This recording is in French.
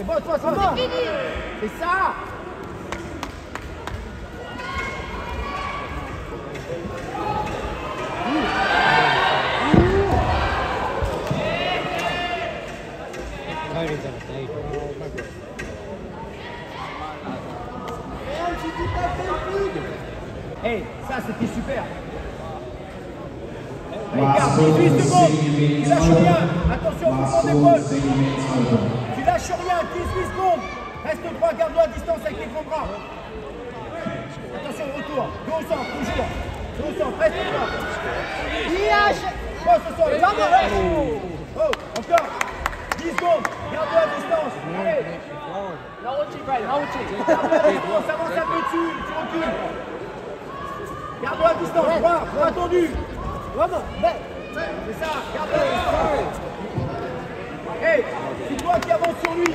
Et bon, toi, ça va. C'est ça. Hey, ça c'était super. Regarde, 18 secondes. Tu lâches rien. Attention, mouvement d'épaule. Tu lâches rien. 18 secondes. Reste droit, garde-le à distance avec les grands bras. Attention, retour. Go au centre, toujours. Go au centre, reste droit. Passe au sol. Oh, encore. 10 secondes. Garde-le à distance. Allez. Garde-le à distance. Avance un peu dessus. Tu recules. Garde-le à distance. Droit, droit tendu. C'est ça. Garde-le à distance. Hey, qui avance sur lui.